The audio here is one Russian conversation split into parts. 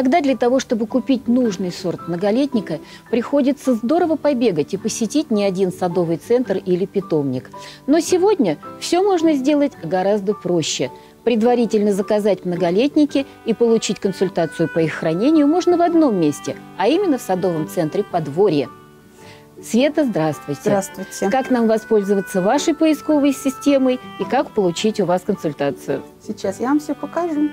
Иногда для того, чтобы купить нужный сорт многолетника, приходится здорово побегать и посетить не один садовый центр или питомник. Но сегодня все можно сделать гораздо проще. Предварительно заказать многолетники и получить консультацию по их хранению можно в одном месте, а именно в садовом центре «Подворье». Света, здравствуйте. Здравствуйте. Как нам воспользоваться вашей поисковой системой и как получить у вас консультацию? Сейчас я вам все покажу.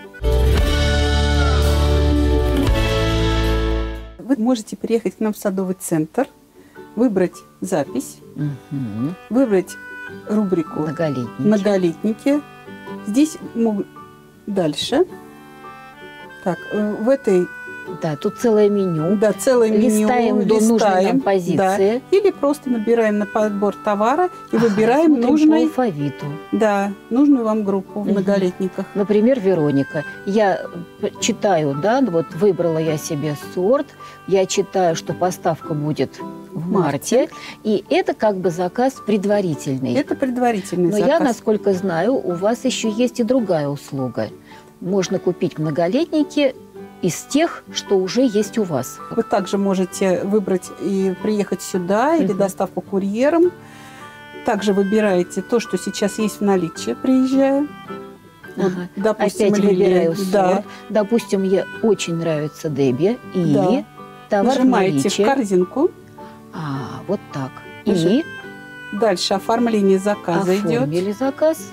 Вы можете приехать к нам в садовый центр, выбрать запись, Мгм. выбрать рубрику Многолетники. «Многолетники». Здесь могут дальше. Так, э, в этой, Да, тут целое меню. да, целое меню. Листаем до нужной нам позиции. да. Или просто набираем на подбор товара и Ага, выбираем по алфавиту. да, нужную вам группу в многолетниках. Например, Вероника. Я п- читаю, да, вот выбрала я себе сорт, я читаю, что поставка будет в марте, и это как бы заказ предварительный. Это предварительный Но заказ. я, насколько знаю, у вас еще есть и другая услуга. Можно купить многолетники из тех, что уже есть у вас. Вы также можете выбрать и приехать сюда или Мгм. доставку курьером. Также выбираете то, что сейчас есть в наличии, приезжая. Вот, Ага. допустим, Опять лилия. выбираю сорт. Да. Допустим, мне очень нравится Деби или Да. товар в Нажимаете в наличии. корзинку. А, вот так. И Дальше оформление заказа идет. оформили заказ.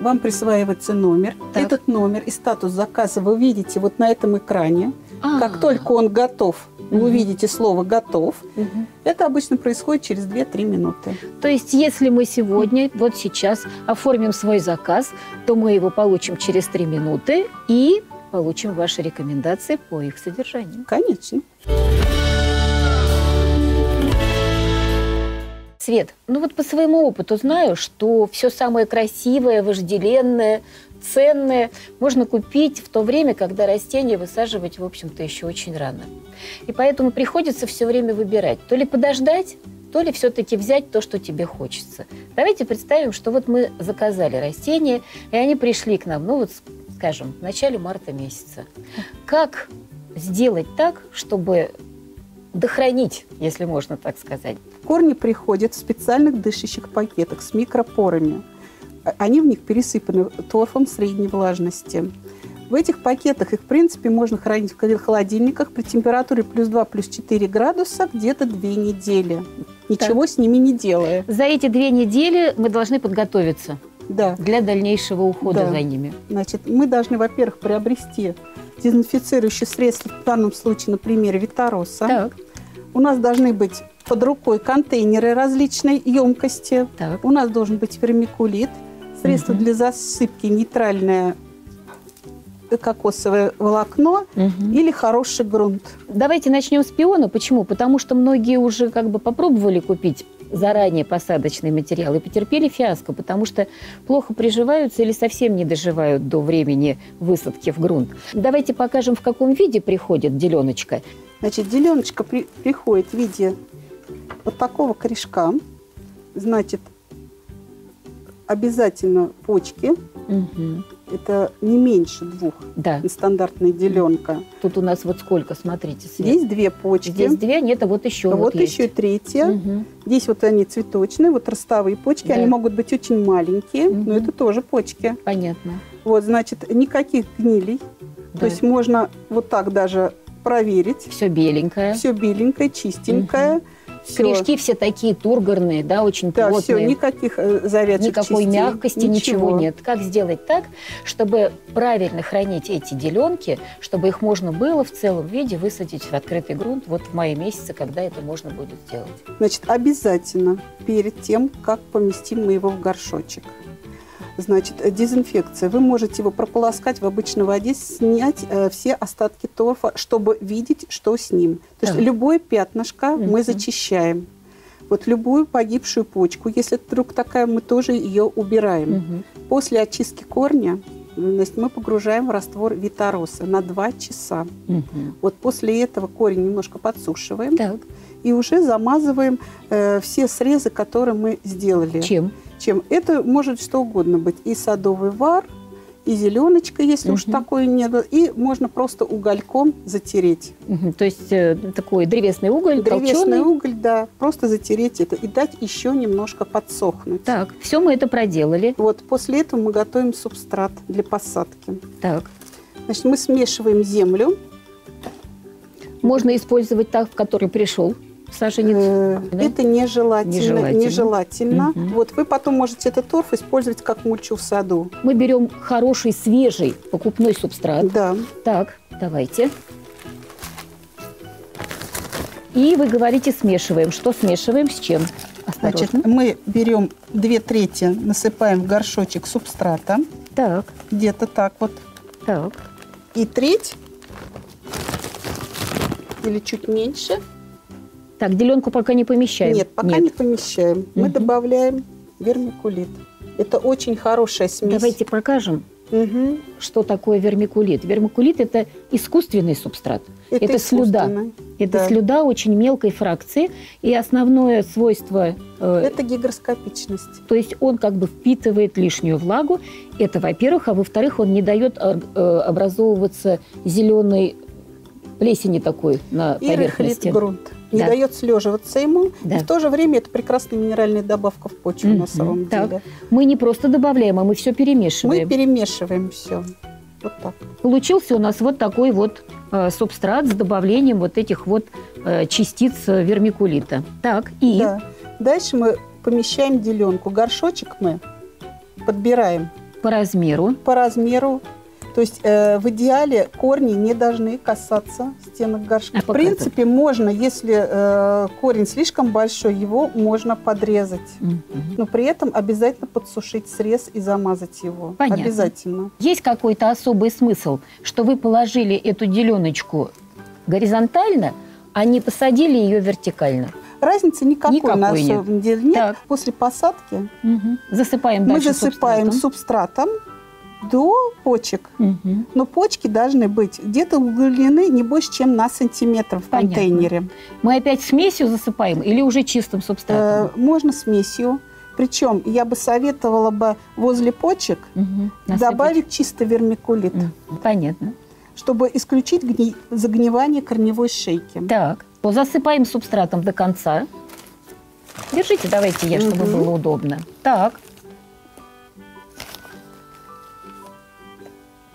Вам присваивается номер. Так. Этот номер и статус заказа вы видите вот на этом экране. А, Как только он готов, вы Мгм. увидите слово «готов». мгм. Это обычно происходит через 2-3 минуты. То есть, если мы сегодня, вот сейчас, оформим свой заказ, то мы его получим через три минуты и получим ваши рекомендации по их содержанию. Конечно. Свет, ну вот по своему опыту знаю, что все самое красивое, вожделенное, ценное можно купить в то время, когда растения высаживать, в общем-то, еще очень рано. И поэтому приходится все время выбирать. То ли подождать, то ли все-таки взять то, что тебе хочется. Давайте представим, что вот мы заказали растения, и они пришли к нам, ну вот, скажем, в начале марта месяца. Как сделать так, чтобы дохранить, если можно так сказать? Корни приходят в специальных дышащих пакетах с микропорами. А- Они в них пересыпаны торфом средней влажности. В этих пакетах их, в принципе, можно хранить в холодильниках при температуре плюс 2, плюс 4 градуса где-то 2 недели. Ничего с ними не делая. За эти две недели мы должны подготовиться Да. для дальнейшего ухода Да. за ними. Значит, мы должны, во-первых, приобрести дезинфицирующее средство, в данном случае, на примере Витароса. Так, У нас должны быть под рукой контейнеры различной емкости. так. У нас должен быть вермикулит, средство Мгм. для засыпки нейтральное кокосовое волокно Мгм. или хороший грунт. Давайте начнем с пиона. Почему? Потому что многие уже как бы попробовали купить заранее посадочный материал и потерпели фиаско, потому что плохо приживаются или совсем не доживают до времени высадки в грунт. Давайте покажем, в каком виде приходит деленочка. Значит, деленочка при- приходит в виде вот такого корешка. Значит, обязательно почки. Мгм. Это не меньше двух. Да, Стандартная деленка. тут у нас вот сколько, смотрите, Свет. Здесь две почки. Здесь две, нет, а вот еще вот вот есть. еще третья. Мгм. Здесь вот они цветочные, вот ростовые почки. Да. Они могут быть очень маленькие, Мгм. но это тоже почки. Понятно. Вот, значит, никаких гнилей. Да. То есть можно вот так даже проверить. Все беленькое. Все беленькое, чистенькое. Всё. Корешки все такие тургорные, да, очень Да, все, плотные. никаких э, завязок Никакой частей, мягкости, ничего. нет. Как сделать так, чтобы правильно хранить эти деленки, чтобы их можно было в целом виде высадить в открытый грунт вот в мае месяце, когда это можно будет сделать? Значит, обязательно перед тем, как поместим мы его в горшочек. Значит, э, дезинфекция. Вы можете его прополоскать в обычной воде, снять э, все остатки торфа, чтобы видеть, что с ним. То есть любое пятнышко Мгм. мы зачищаем. Вот любую погибшую почку, если вдруг такая, мы тоже ее убираем. Мгм. После очистки корня значит, мы погружаем в раствор витароса на 2 часа. Мгм. Вот после этого корень немножко подсушиваем Так, и уже замазываем э, все срезы, которые мы сделали. чем? Чем? Это может что угодно быть. И садовый вар, и зеленочка, если уж Мгм. такое не было, и можно просто угольком затереть. Мгм. То есть э, такой древесный уголь, Древесный толченый. уголь, да, просто затереть это и дать еще немножко подсохнуть. Так, все мы это проделали. Вот после этого мы готовим субстрат для посадки. Так. Значит, мы смешиваем землю. Можно использовать так, в который пришел саженец. Э, да? Это нежелательно. Нежелательно. нежелательно. Мгм. Вот вы потом можете этот торф использовать как мульчу в саду. Мы берем хороший, свежий покупной субстрат. Да. Так, давайте. И вы говорите, смешиваем. Что смешиваем с чем? Значит, Осторожно. мы берем две трети, насыпаем в горшочек субстрата, Так, где-то так вот, так. и треть или чуть меньше. Так, деленку пока не помещаем. Нет, пока не помещаем. Мы Мгм. добавляем вермикулит. Это очень хорошая смесь. Давайте покажем, Мгм. что такое вермикулит. Вермикулит – это искусственный субстрат. Это слюда. искусственно. Это Да. слюда очень мелкой фракции. И основное свойство, э, Это гигроскопичность. то есть он как бы впитывает лишнюю влагу. Это, во-первых. А во-вторых, он не дает ор- э, образовываться зеленой плесени такой на И поверхности. грунт. Не Да. дает слеживаться ему. Да. И в то же время это прекрасная минеральная добавка в почву на Мгм. самом Так. деле. Мы не просто добавляем, а мы все Мы перемешиваем. перемешиваем все. Вот так. Получился у нас вот такой вот э, субстрат с добавлением вот этих вот э, частиц вермикулита. Так, и Да. Дальше мы помещаем деленку. Горшочек мы подбираем по размеру. по размеру. То есть э, в идеале корни не должны касаться стенок горшка. А в принципе, можно, если э, корень слишком большой, его можно подрезать. Мгм. Но при этом обязательно подсушить срез и замазать его. Понятно. Обязательно. Есть какой-то особый смысл, что вы положили эту деленочку горизонтально, а не посадили ее вертикально? Разницы никакой, на Никакой нет. самом деле нет. Так. После посадки Засыпаем мы дальше засыпаем субстратом. субстратом до почек. Мгм. Но почки должны быть где-то углублены не больше, чем на сантиметр в Понятно. контейнере. Мы опять смесью засыпаем или уже чистым Э, субстратом? можно смесью. Причем я бы советовала бы возле почек. Насыпать. добавить чисто вермикулит. Понятно. чтобы исключить гни- загнивание корневой шейки. Так, то засыпаем субстратом до конца. Держите, давайте я, чтобы Мгм. было удобно. Так.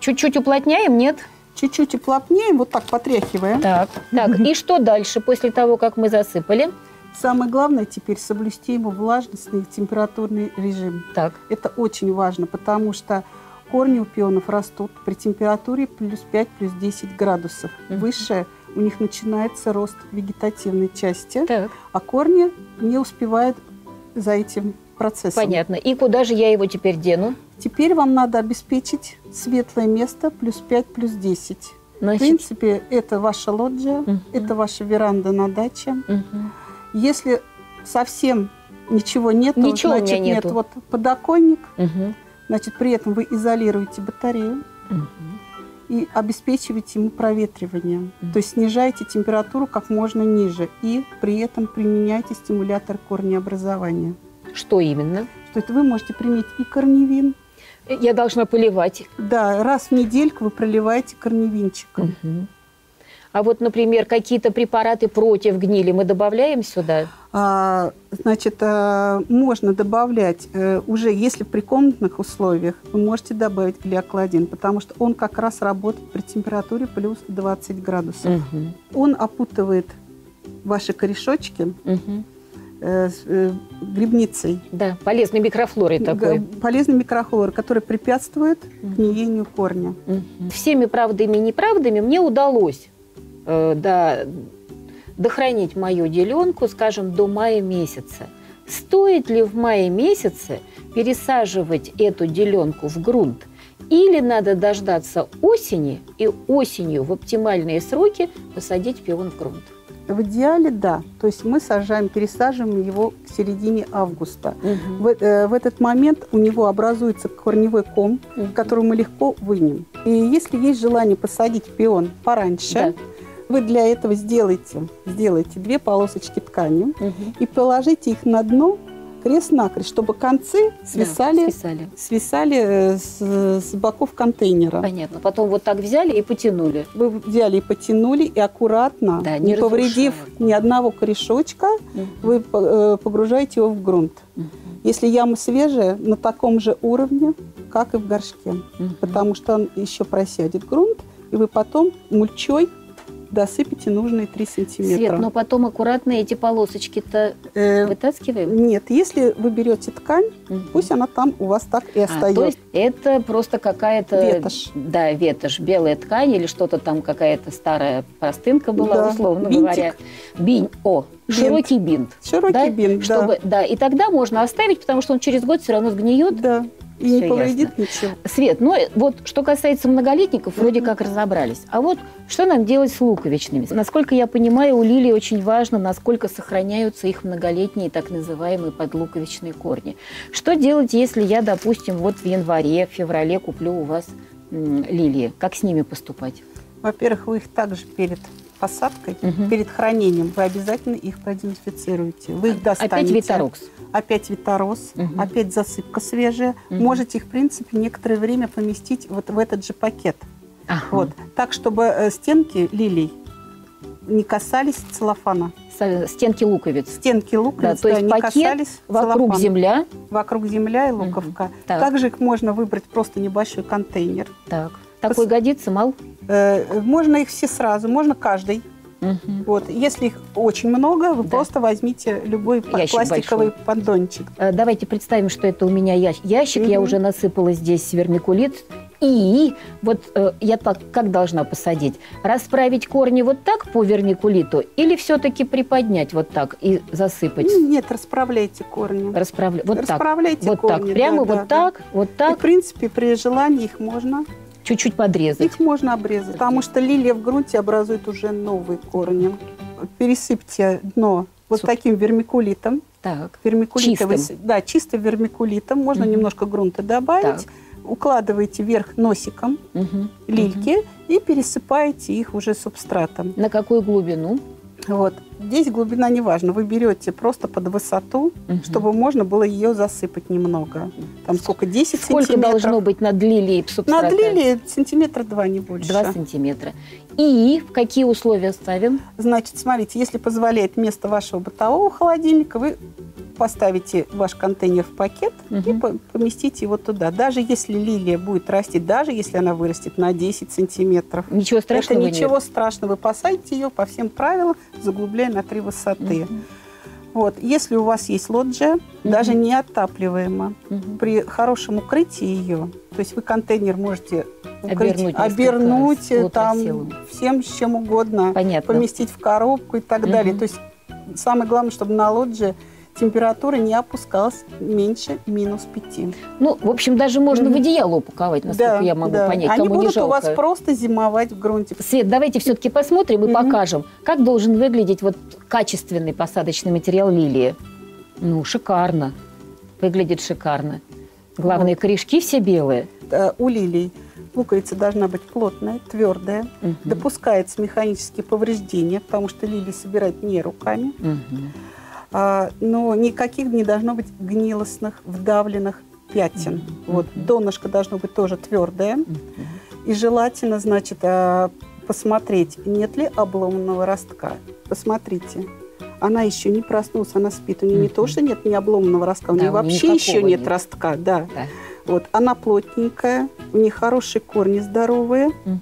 Чуть-чуть уплотняем, нет? Чуть-чуть уплотняем, вот так потряхиваем. Так, так. И что дальше после того, как мы засыпали? Самое главное теперь соблюсти его влажностный и температурный режим. Так, Это очень важно, потому что корни у пионов растут при температуре плюс 5, плюс 10 градусов. Мгм. Выше у них начинается рост вегетативной части, так, а корни не успевают за этим процессом. понятно. И куда же я его теперь дену? Теперь вам надо обеспечить светлое место плюс 5, плюс 10. В Значит, принципе, это ваша лоджия, Мгм. это ваша веранда на даче. мгм. Если совсем ничего нет, Ничего у значит меня нет нету. вот подоконник, Мгм. значит при этом вы изолируете батарею Мгм. и обеспечиваете ему проветривание. Мгм. То есть снижаете температуру как можно ниже и при этом применяйте стимулятор корнеобразования. Что именно? То есть вы можете применить и корневин. Я должна поливать. Да, раз в недельку вы проливаете корневинчиком. Мгм. А вот, например, какие-то препараты против гнили мы добавляем сюда? А, значит, а, можно добавлять э, уже, если при комнатных условиях, вы можете добавить глиокладин, потому что он как раз работает при температуре плюс 20 градусов. Мгм. Он опутывает ваши корешочки Мгм. Э, с, э, грибницей, Да, полезной микрофлорой такой. полезный микрохлор, который препятствует гниению корня. Всеми правдами и неправдами мне удалось э, да, дохранить мою деленку, скажем, до мая месяца. Стоит ли в мае месяце пересаживать эту деленку в грунт? Или надо дождаться осени и осенью в оптимальные сроки посадить пион в грунт? В идеале, да. То есть мы сажаем, пересаживаем его к середине августа. В, э, в этот момент у него образуется корневой ком, Мгм. который мы легко вынем. И если есть желание посадить пион пораньше, Да. вы для этого сделаете, сделаете две полосочки ткани Мгм. и положите их на дно крест-накрест, чтобы концы свисали, Да, свисали. свисали э, с, с боков контейнера. Понятно. Потом вот так взяли и потянули. Вы взяли и потянули, и аккуратно, Да, не, не повредив ни одного корешочка, Мгм. вы э, погружаете его в грунт. Мгм. Если яма свежая, на таком же уровне, как и в горшке. Мгм. Потому что он еще просядет грунт, и вы потом мульчой досыпите нужные 3 сантиметра. Свет, но потом аккуратно эти полосочки-то Э, вытаскиваем. нет, если вы берете ткань, Мгм. пусть она там у вас так и А, остается. то есть это просто какая-то... Ветошь. Да, ветошь, белая ткань или что-то там, какая-то старая простынка была, Да, условно бинтик. говоря. Бинь, о, Бинт. широкий бинт. Широкий да? бинт, да. Чтобы, да. И тогда можно оставить, потому что он через год все равно сгниет. Да, не повредит ничего. Свет, ну э, вот что касается многолетников, вроде как разобрались. А вот что нам делать с луковичными? Насколько я понимаю, у лилии очень важно, насколько сохраняются их многолетние так называемые подлуковичные корни. Что делать, если я, допустим, вот в январе, в феврале куплю у вас лилии? Как с ними поступать? Во-первых, вы их также перед посадкой, Мгм. перед хранением, вы обязательно их продезинфицируете. Вы их достанете. Опять виторокс. Опять витороз, Мгм. опять засыпка свежая. Мгм. Можете их, в принципе, некоторое время поместить вот в этот же пакет. Ага. Вот. Так, чтобы э, стенки лилий не касались целлофана. Стенки луковиц. Стенки луковиц то есть не пакет касались Вокруг целлофана. земля. Вокруг земля и луковка. Так. Также их можно выбрать просто небольшой контейнер. Так. Такой годится, мал? Э, Можно их все сразу, можно каждый. Мгм. Вот. Если их очень много, вы Да. просто возьмите любой Ящик пластиковый большой. поддончик. Э, Давайте представим, что это у меня ящ- ящик. Я Мгм. уже насыпала здесь вермикулит. И вот э, я так как должна посадить? Расправить корни вот так по вермикулиту или все-таки приподнять вот так и засыпать? Ну, Нет, расправляйте корни. Расправля... Вот так. Расправляйте Вот корни. так. Прямо да, вот да, так, вот да. И, так, в принципе, при желании их можно, чуть-чуть подрезать. их можно обрезать, потому что лилия в грунте образует уже новые корни. Пересыпьте дно вот Супер. таким вермикулитом. Так. Вермикулитовый, Чистым. да, чисто вермикулитом. Можно Мгм. немножко грунта добавить. Так. Укладываете вверх носиком Мгм. лильки и пересыпаете их уже субстратом. На какую глубину? Вот. Здесь глубина не важна. Вы берете просто под высоту, Мгм. чтобы можно было ее засыпать немного. Там сколько? 10 Сколько сантиметров? должно быть над лилией субстрата? Над лилией сантиметра два, не больше. 2 сантиметра. И в какие условия ставим? Значит, смотрите, если позволяет место вашего бытового холодильника, вы поставите ваш контейнер в пакет и Мгм. по- поместите его туда. Даже если лилия будет расти, даже если она вырастет на 10 сантиметров, Ничего страшного это нет. ничего страшного. Вы посадите ее по всем правилам, заглубляя на три высоты. Мгм. Вот. Если у вас есть лоджия, даже неотапливаема, Мгм. при хорошем укрытии ее, то есть вы контейнер можете укрыть, Обернуть обернуть там всем, чем угодно, Понятно. поместить в коробку и так далее. Мгм. То есть самое главное, чтобы на лоджии температура не опускалась меньше минус 5. Ну, в общем, даже можно Мгм. в одеяло упаковать, насколько я могу понять, Они кому не будут у вас просто зимовать в грунте. Свет, давайте все-таки посмотрим и Мгм. покажем, как должен выглядеть вот качественный посадочный материал лилии. Ну, шикарно. Выглядит шикарно. Главное, корешки все белые. Э, У лилий луковица должна быть плотная, твердая. Мгм. Допускается механические повреждения, потому что лилии собирать не руками. Мгм. А, но никаких не должно быть гнилостных, вдавленных пятен. Вот, донышко должно быть тоже твердое. И желательно, значит, а, посмотреть, нет ли обломанного ростка. Посмотрите. Она еще не проснулась, она спит. У нее не Мгм. то, что нет ни обломанного ростка, у Да, нее нее вообще еще нет, нет. ростка. Да. Да. Вот, она плотненькая, у нее хорошие корни здоровые. Мгм.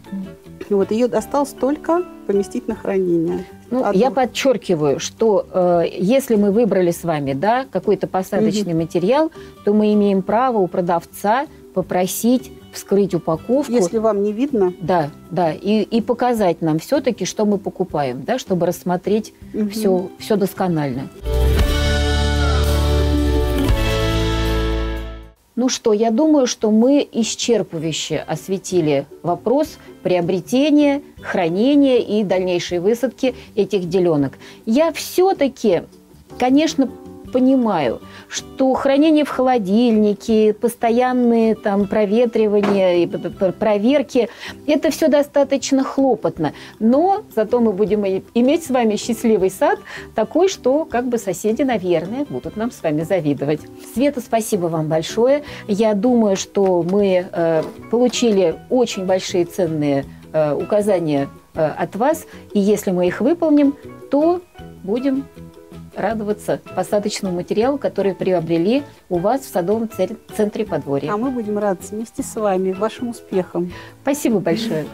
Вот, ее осталось только поместить на хранение. Ну, Одну. я подчеркиваю, что э, если мы выбрали с вами да, какой-то посадочный материал, то мы имеем право у продавца попросить вскрыть упаковку. Если вам не видно, Да, да, и, и показать нам все-таки, что мы покупаем, да, чтобы рассмотреть Мгм. все, все досконально. Ну что, я думаю, что мы исчерпывающе осветили вопрос приобретения, хранения и дальнейшей высадки этих деленок. Я все-таки, конечно, понимаю, что хранение в холодильнике, постоянные там проветривания, проверки, это все достаточно хлопотно. Но зато мы будем иметь с вами счастливый сад, такой, что как бы соседи, наверное, будут нам с вами завидовать. Света, спасибо вам большое. Я думаю, что мы э, получили очень большие ценные э, указания э, от вас, и если мы их выполним, то будем радоваться посадочному материалу, который приобрели у вас в садовом центре подворья. А мы будем радоваться вместе с вами вашим успехам. Спасибо большое.